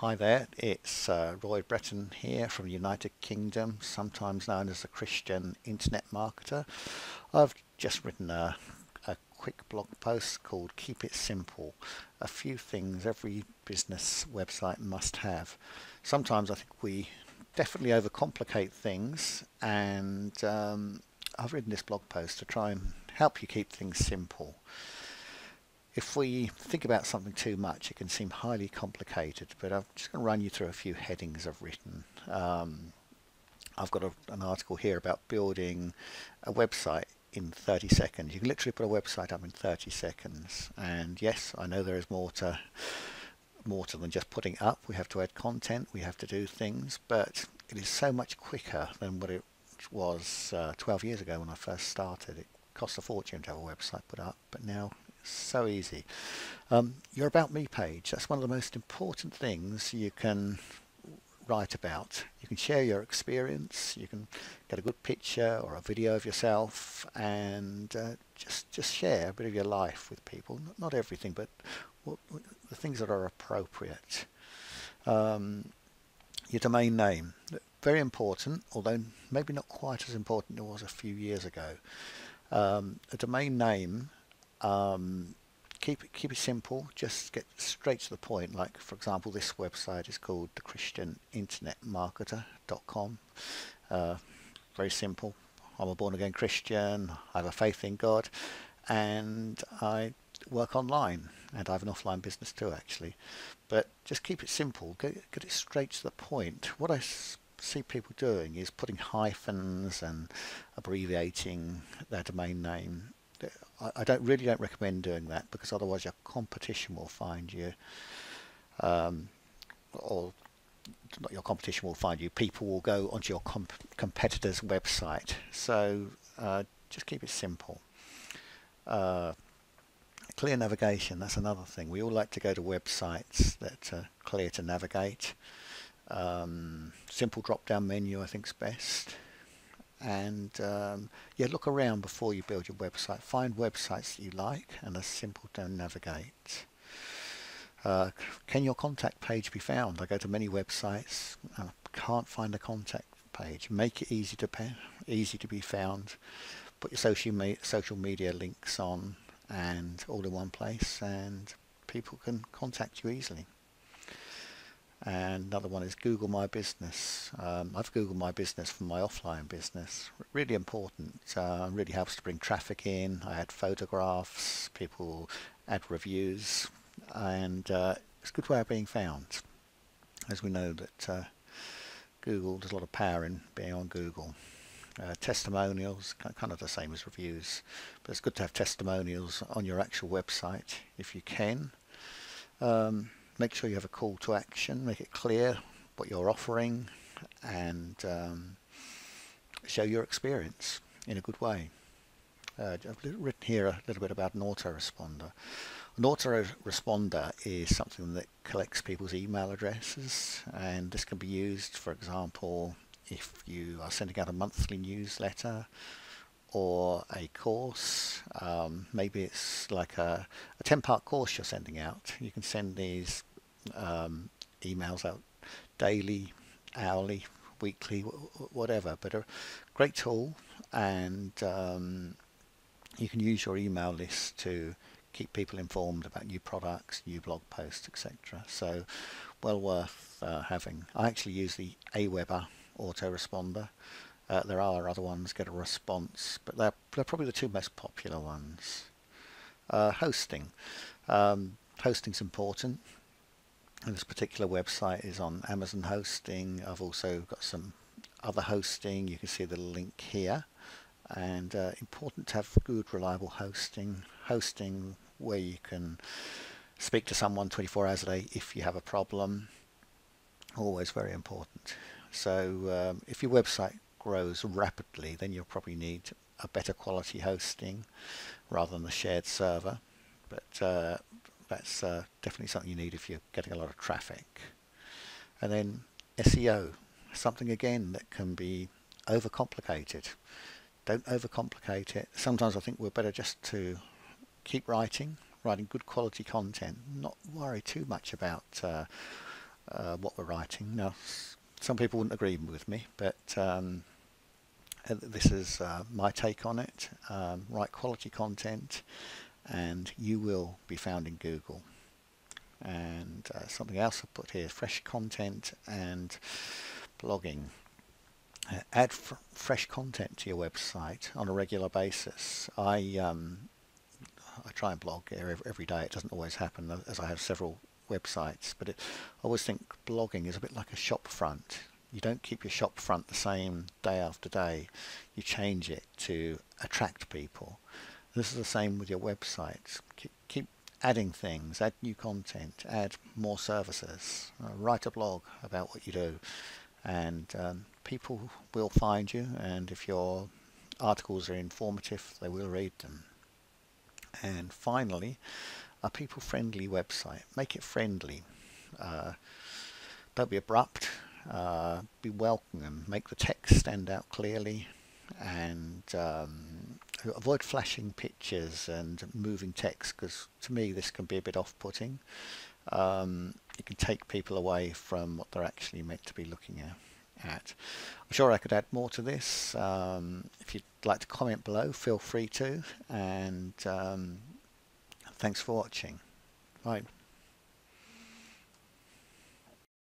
Hi there, it's uh, Roy Bretton here from United Kingdom, sometimes known as the Christian Internet Marketer. I've just written a, a quick blog post called Keep It Simple. A few things every business website must have. Sometimes I think we definitely overcomplicate things and um, I've written this blog post to try and help you keep things simple if we think about something too much, it can seem highly complicated, but I'm just going to run you through a few headings I've written. Um, I've got a, an article here about building a website in 30 seconds. You can literally put a website up in 30 seconds. And yes, I know there is more to more to than just putting up. We have to add content, we have to do things, but it is so much quicker than what it was uh, 12 years ago when I first started. It cost a fortune to have a website put up, but now so easy. Um, your About Me page, that's one of the most important things you can write about. You can share your experience, you can get a good picture or a video of yourself and uh, just just share a bit of your life with people. Not, not everything, but what, what, the things that are appropriate. Um, your domain name, very important, although maybe not quite as important as it was a few years ago. Um, a domain name um, keep it keep it simple. Just get straight to the point. Like for example, this website is called the Christian Internet Marketer.com. Uh, very simple. I'm a born again Christian. I have a faith in God, and I work online. And I have an offline business too, actually. But just keep it simple. Get, get it straight to the point. What I see people doing is putting hyphens and abbreviating their domain name I, don't really don't recommend doing that because otherwise your competition will find you, um, or not your competition will find you. People will go onto your comp- competitor's website. So uh, just keep it simple. Uh, clear navigation, that's another thing. We all like to go to websites that are clear to navigate. Um, simple drop down menu I think is best and um, yeah, look around before you build your website. Find websites that you like and are simple to navigate. Uh, can your contact page be found? I go to many websites and I can't find a contact page. Make it easy to easy to be found. Put your social me social media links on and all in one place, and people can contact you easily and another one is Google My Business. Um, I've Googled My Business for my offline business. Really important. Uh, really helps to bring traffic in. I add photographs. People add reviews, and uh, it's a good way of being found. As we know that uh, Google there's a lot of power in being on Google. Uh, testimonials, kind of the same as reviews, but it's good to have testimonials on your actual website if you can. Um, make sure you have a call to action, make it clear what you're offering, and um, show your experience in a good way. Uh, I've written here a little bit about an autoresponder. An autoresponder is something that collects people's email addresses, and this can be used, for example, if you are sending out a monthly newsletter or a course. Um, maybe it's like a, a 10 part course you're sending out. You can send these um, emails out daily, hourly, weekly, whatever. But a great tool, and um, you can use your email list to keep people informed about new products, new blog posts, etc. So, well worth uh, having. I actually use the Aweber autoresponder. Uh, there are other ones GetResponse, but they're, they're probably the two most popular ones. Uh, hosting. Um, hosting's important. And this particular website is on Amazon hosting. I've also got some other hosting. You can see the link here. And uh, important to have good, reliable hosting. Hosting where you can speak to someone 24 hours a day if you have a problem. Always very important. So um, if your website grows rapidly, then you'll probably need a better quality hosting rather than the shared server. But uh, that's uh, definitely something you need if you're getting a lot of traffic. And then SEO, something again that can be overcomplicated. Don't overcomplicate it. Sometimes I think we're better just to keep writing, writing good quality content, not worry too much about uh, uh, what we're writing. Now, some people wouldn't agree with me, but um, this is uh, my take on it. Um, write quality content and you will be found in Google. And uh, something else I put here, fresh content and blogging. Uh, add fr fresh content to your website on a regular basis. I um, I try and blog every, every day. It doesn't always happen as I have several websites, but it, I always think blogging is a bit like a shop front. You don't keep your shop front the same day after day. You change it to attract people. This is the same with your websites. Keep, keep adding things, add new content, add more services, uh, write a blog about what you do, and um, people will find you. And if your articles are informative, they will read them. And finally, a people-friendly website. Make it friendly. Uh, don't be abrupt. Uh, be welcoming. Make the text stand out clearly, and um, avoid flashing pictures and moving text because to me this can be a bit off-putting. Um, it can take people away from what they're actually meant to be looking at at. I'm sure I could add more to this. Um, if you'd like to comment below, feel free to. And um, thanks for watching. Bye.